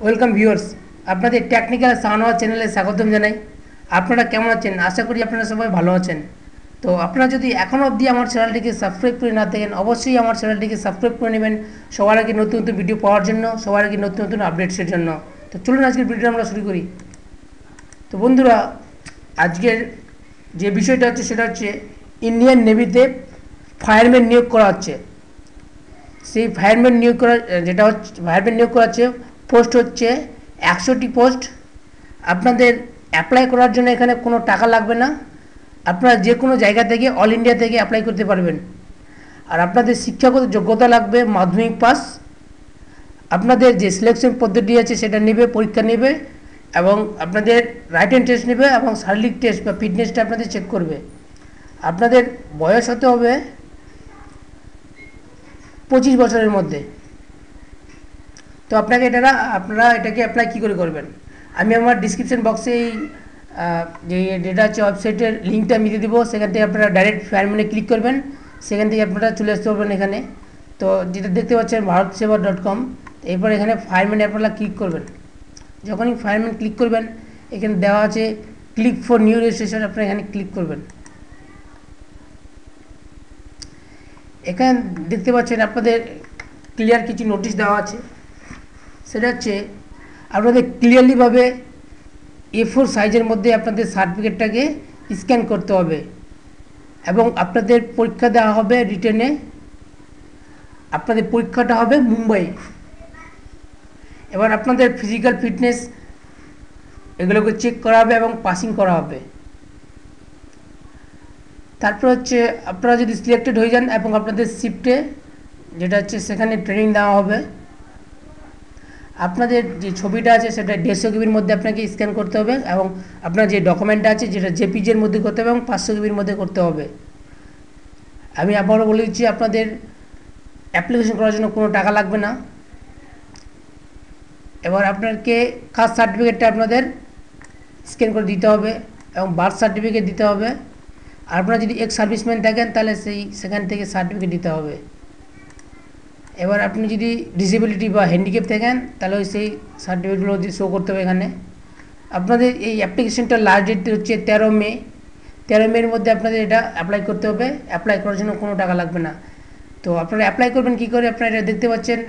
Welcome viewers আপনাদের technical সানওয়া চ্যানেলে স্বাগতম জানাই। আপনারা কেমন আছেন? আশা করি আপনারা সবাই ভালো আছেন। তো আপনারা যদি এখনও অবধি আমার চ্যানেলটিকে সাবস্ক্রাইব করে না থাকেন, অবশ্যই আমার চ্যানেলটিকে সাবস্ক্রাইব করে নেবেন। সবার আগে নতুন নতুন ভিডিও পাওয়ার জন্য, সবার আগে নতুন নতুন আপডেটসের জন্য। তো চলুন আজকের ভিডিও আমরা শুরু করি। তো বন্ধুরা, আজকের যে বিষয়টা হচ্ছে সেটা হচ্ছে ইন্ডিয়ান নেভিতে ফায়ারম্যান নিয়োগ করা হচ্ছে। সেই ফায়ারম্যান নিয়োগ করা, যেটা হচ্ছে ফায়ারম্যান নিয়োগ করা হচ্ছে পোস্ট হচ্ছে, একশোটি পোস্ট আপনাদের অ্যাপ্লাই করার জন্য এখানে কোনো টাকা লাগবে না। আপনারা যে কোনো জায়গা থেকে অল ইন্ডিয়া থেকে অ্যাপ্লাই করতে পারবেন। আর আপনাদের শিক্ষাগত যোগ্যতা লাগবে, মাধ্যমিক পাস আপনাদের যে সিলেকশন পদ্ধতি আছে, সেটা নেবে, পরীক্ষা নেবে, এবং আপনাদের রাইট হ্যান্ড টেস্ট নেবে, এবং শারীরিক টেস্ট বা ফিটনেসটা আপনাদের চেক করবে। আপনাদের বয়স হতে হবে পঁচিশ বছরের মধ্যে। তো আপনাকে এটা আপনারা এটাকে অ্যাপ্লাই কী করে করবেন? আমি আমার ডিসক্রিপশন বক্সে এই যে ডেটা আছে ওয়েবসাইটের লিঙ্কটা আমি দিয়ে দেবো, সেখান থেকে আপনারা ডাইরেক্ট ফায়ারম্যানে ক্লিক করবেন, সেখান থেকে আপনারা চলে আসতে পারবেন এখানে। তো যেটা দেখতে পাচ্ছেন ভারত সেবা ডট কম এরপর এখানে ফায়ারম্যানে আপনারা ক্লিক করবেন। যখনই ফায়ারম্যান ক্লিক করবেন, এখানে দেওয়া আছে ক্লিক ফর নিউ রেজিস্ট্রেশন আপনারা এখানে ক্লিক করবেন। এখানে দেখতে পাচ্ছেন, আপনাদের ক্লিয়ার কিছু নোটিশ দেওয়া আছে। সেটা হচ্ছে আপনাদের ক্লিয়ারলিভাবে এ ফোর সাইজের মধ্যে আপনাদের সার্টিফিকেটটাকে স্ক্যান করতে হবে এবং আপনাদের পরীক্ষা দেওয়া হবে রিটেনে আপনাদের পরীক্ষাটা হবে মুম্বাই। এবার আপনাদের ফিজিক্যাল ফিটনেস এগুলোকে চেক করা হবে এবং পাসিং করা হবে। তারপর হচ্ছে আপনারা যদি সিলেক্টেড হয়ে যান এবং আপনাদের শিফটে যেটা হচ্ছে সেখানে ট্রেনিং দেওয়া হবে। আপনাদের যে ছবিটা আছে সেটা দেড়শো কিবির মধ্যে আপনাকে স্ক্যান করতে হবে এবং আপনার যে ডকুমেন্টটা আছে যেটা জেপিজের মধ্যে করতে হবে এবং পাঁচশো কেবির মধ্যে করতে হবে। আমি আবারও বলে দিচ্ছি, আপনাদের অ্যাপ্লিকেশন করার জন্য কোনো টাকা লাগবে না। এবার আপনাকে কাস্ট সার্টিফিকেটটা আপনাদের স্ক্যান করে দিতে হবে এবং বার্থ সার্টিফিকেট দিতে হবে। আর আপনারা যদি এক্স সার্ভিসম্যান থাকেন, তাহলে সেই সেখান থেকে সার্টিফিকেট দিতে হবে। এবার আপনি যদি ডিসেবিলিটি বা হ্যান্ডিক্যাপ থাকেন, তাহলে সেই সার্টিফিকেটগুলো শো করতে হবে এখানে। আপনাদের এই অ্যাপ্লিকেশনটা লাস্ট ডেট হচ্ছে তেরো মে। তেরো মের মধ্যে আপনাদের এটা অ্যাপ্লাই করতে হবে। অ্যাপ্লাই করার জন্য কোনো টাকা লাগবে না। তো আপনারা অ্যাপ্লাই করবেন, কী করে আপনারা এটা দেখতে পাচ্ছেন।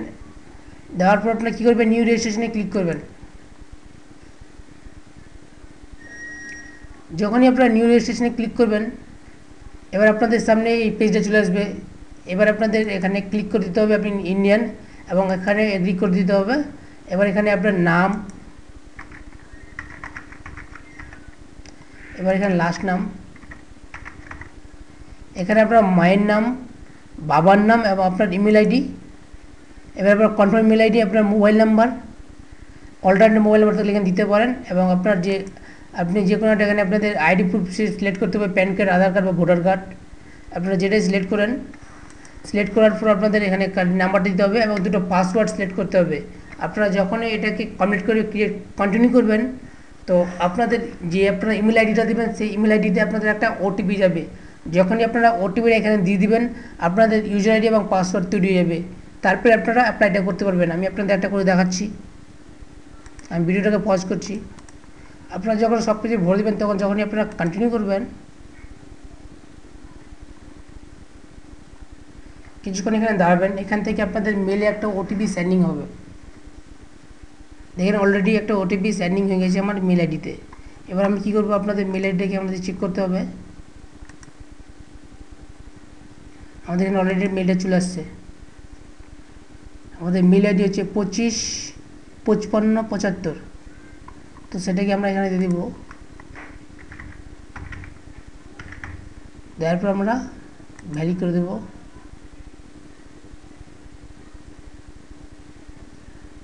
দেওয়ার পর আপনারা কী করবেন নিউ রেজিস্ট্রেশনে ক্লিক করবেন। যখনই আপনারা নিউ রেজিস্ট্রেশনে ক্লিক করবেন, এবার আপনাদের সামনে এই পেজটা চলে আসবে। এবার আপনাদের এখানে ক্লিক করে দিতে হবে আপনি ইন্ডিয়ান এবং এখানে এগ্রি করে দিতে হবে। এবার এখানে আপনার নাম, এবার এখানে লাস্ট নাম, এখানে আপনার মায়ের নাম, বাবার নাম এবং আপনার ইমেল আইডি এবার আপনার কনফার্ম ইমেল আইডি আপনার mobile number alternate mobile number থাকলে এখানে দিতে পারেন এবং আপনার যে, আপনি যে কোনো একটা এখানে আপনাদের আইডি প্রুফ সিলেক্ট করতে হবে প্যান কার্ড আধার কার্ড বা ভোটার কার্ড আপনারা যেটাই সিলেক্ট করেন সিলেক্ট করার পর আপনাদের এখানে নাম্বারটা দিতে হবে এবং দুটো পাসওয়ার্ড সিলেক্ট করতে হবে। আপনারা যখনই এটাকে কমপ্লিট করে ক্রিয়েট কন্টিনিউ করবেন, তো আপনাদের যে আপনারা ইমেল আইডিটা দেবেন, সেই ইমেল আইডিতে আপনাদের একটা ওটিপি যাবে। যখনই আপনারা ওটিপিটা এখানে দিয়ে দিবেন, আপনাদের ইউজার আইডি এবং পাসওয়ার্ড তৈরি হয়ে যাবে। তারপরে আপনারা অ্যাপ্লাইটা করতে পারবেন। আমি আপনাদের একটা করে দেখাচ্ছি। আমি ভিডিওটাকে পজ করছি। আপনারা যখন সব কিছু ভরে দেবেন, তখন যখনই আপনারা কন্টিনিউ করবেন কিছুক্ষণ এখানে দাঁড়াবেন, এখান থেকে আপনাদের মেলে একটা ওটিপি সেন্ডিং হবে। দেখেন অলরেডি একটা ওটিপি সেন্ডিং হয়ে গেছে আমার মেল আইডিতে এবার আমি কী করব, আপনাদের মেল আইডিটাকে আমাদের চেক করতে হবে। আমাদের এখানে অলরেডি মেলটা চলে আসছে। আমাদের মেল আইডি হচ্ছে পঁচিশ, পঁচপান্ন, পঁচাত্তর। তো সেটাকে আমরা এখানে দিয়ে দেবো। দেওয়ার পর আমরা ভ্যালি করে দেব।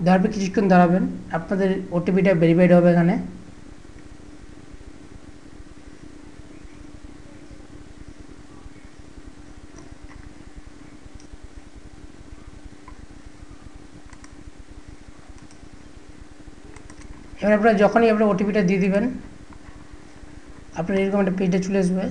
পর কিছুক্ষণ দাঁড়াবেন আপনাদের ওটিপিটা ভেরিফাইড হবে এখানে। এবার আপনারা যখনই আপনার ওটিপিটা দিয়ে দিবেন, আপনার এরকম একটা পেজটা চলে আসবে।